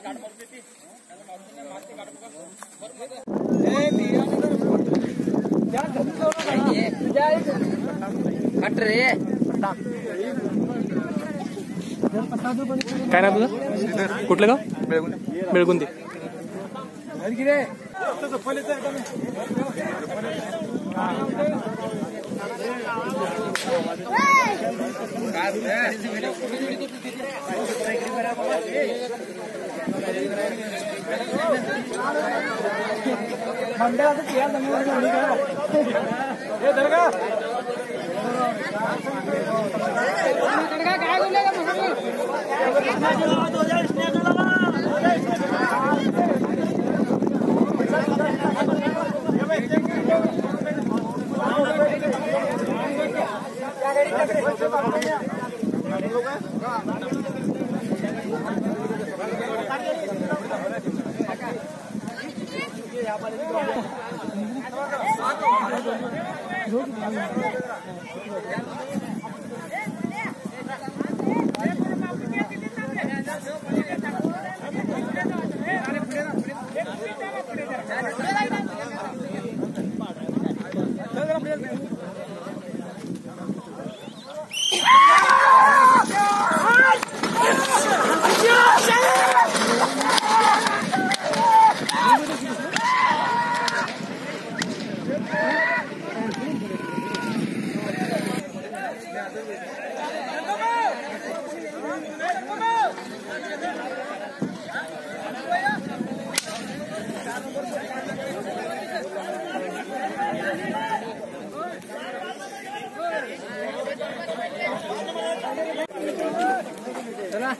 गाठ मारून देते त्याला కట్టరే काय ना तुझं कुठलं गाव मिळगुंदी खंड्या ये दरगाह। दरगाह काय बोलेगा Thank you. चला